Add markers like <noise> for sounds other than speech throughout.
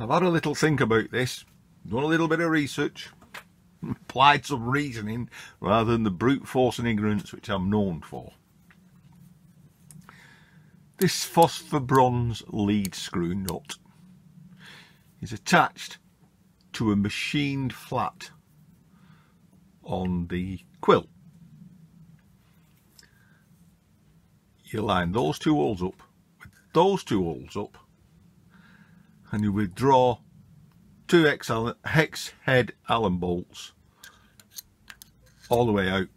I've had a little think about this, done a little bit of research, <laughs> applied some reasoning rather than the brute force and ignorance which I'm known for. This phosphor bronze lead screw nut is attached to a machined flat on the quill. You line those two holes up with those two holes up and you withdraw two hex head Allen bolts all the way out.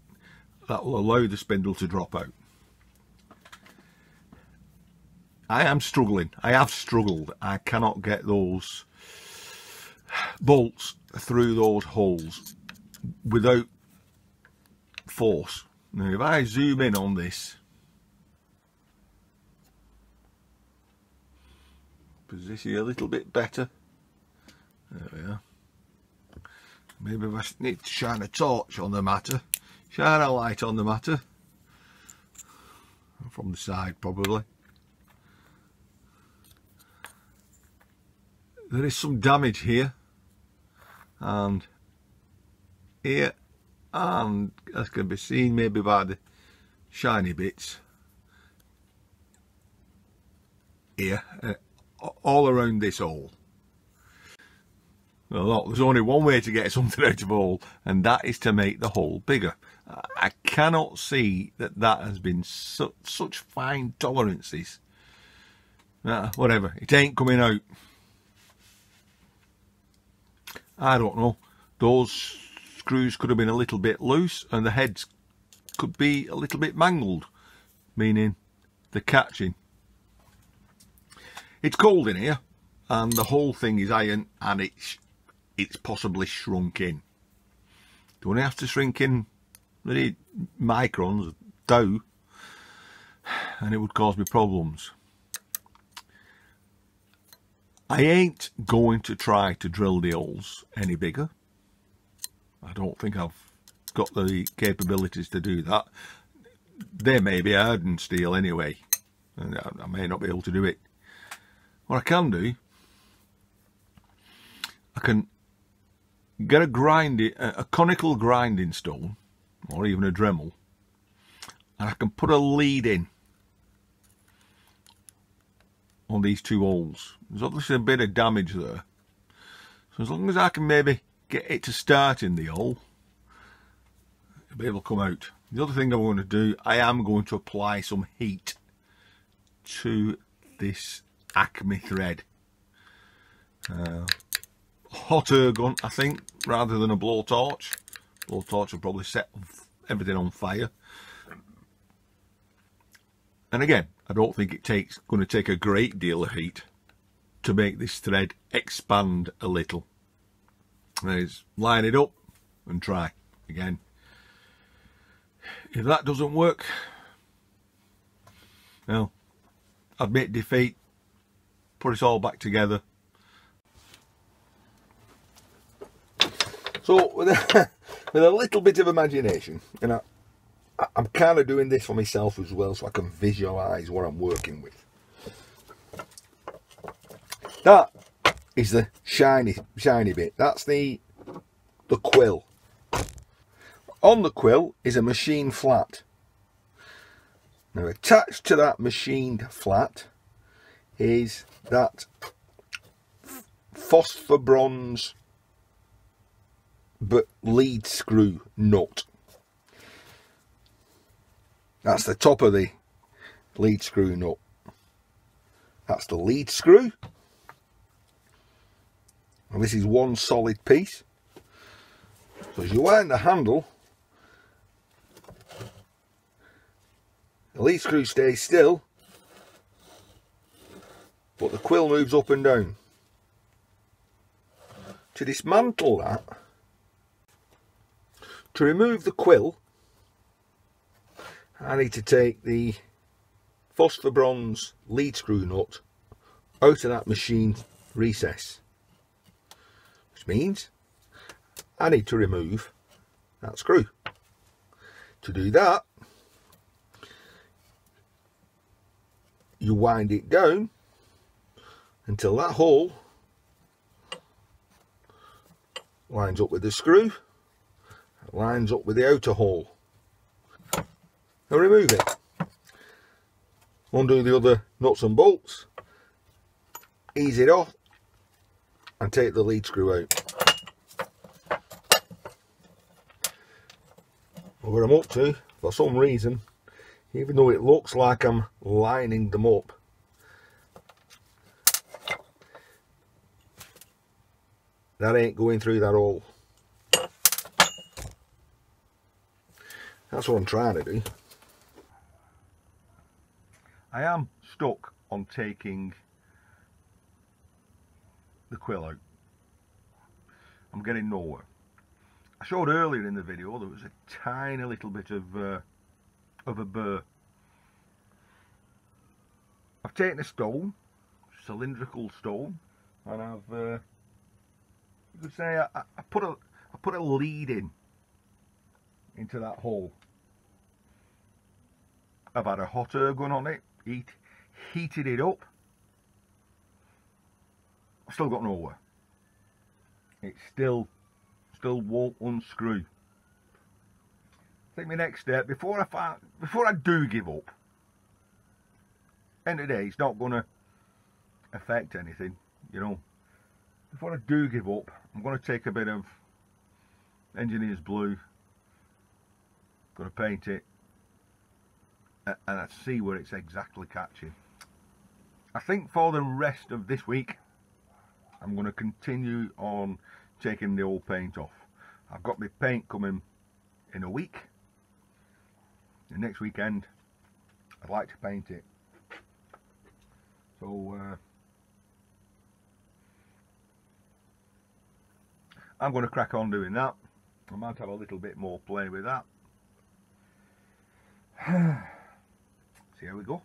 That will allow the spindle to drop out. I am struggling. I have struggled. I cannot get those bolts through those holes without force. Now if I zoom in on this, position a little bit better. There we are. Maybe I need to shine a torch on the matter. Shine a light on the matter. From the side probably. There is some damage here. And here and as can be seen maybe by the shiny bits here uh, all around this hole. Well, look, there's only one way to get <laughs> something out of hole and that is to make the hole bigger. I cannot see that that has been su such fine tolerances. Whatever it ain't coming out. I don't know. Those screws could have been a little bit loose and the heads could be a little bit mangled, meaning the catching. It's cold in here and the whole thing is iron and it's it's possibly shrunk in. Don't have to shrink in really microns, dough, and it would cause me problems. I ain't going to try to drill the holes any bigger I don't think I've got the capabilities to do that. They may be hardened steel anyway, and I may not be able to do it. What I can do, I can get a grinding, a conical grinding stone, or even a Dremel, and I can put a lead in on these two holes. There's obviously a bit of damage there. So as long as I can maybe get it to start in the hole, it'll be able to come out. The other thing I'm going to do, I am going to apply some heat to this Acme thread. Uh, hot air gun, I think, rather than a blowtorch. Blowtorch will probably set everything on fire. And again, I don't think it takes going to take a great deal of heat to make this thread expand a little is line it up and try again. If that doesn't work, well, admit defeat, put it all back together. So with <laughs> a, with a little bit of imagination, you know, I'm kind of doing this for myself as well so I can visualise what I'm working with. That is the shiny, shiny bit. That's the, the quill. On the quill is a machine flat. Now attached to that machined flat is that phosphor bronze but lead screw nut. That's the top of the lead screw nut. That's the lead screw. And this is one solid piece. So as you wind the handle, the lead screw stays still, but the quill moves up and down. To dismantle that, to remove the quill, I need to take the phosphor bronze lead screw nut out of that machine recess which means I need to remove that screw. To do that, you wind it down until that hole lines up with the screw, lines up with the outer hole. Now remove it. Undo the other nuts and bolts, ease it off and take the lead screw out. What I'm up to, for some reason, even though it looks like I'm lining them up, that ain't going through that hole. That's what I'm trying to do. I am stuck on taking the quill out. I'm getting nowhere. I showed earlier in the video there was a tiny little bit of uh, of a burr. I've taken a stone, cylindrical stone, and I've uh, you could say I, I put a I put a lead in into that hole. I've had a hot air gun on it, heat, heated it up. I've still got nowhere. It still, still won't unscrew. Think my next step, before I find, before I do give up, end of the day, it's not going to affect anything, you know. Before I do give up, I'm going to take a bit of Engineer's Blue, going to paint it, and I see where it's exactly catching. I think for the rest of this week, I'm going to continue on taking the old paint off. I've got my paint coming in a week. The next weekend, I'd like to paint it. So, uh, I'm going to crack on doing that. I might have a little bit more play with that. <sighs> See how we go.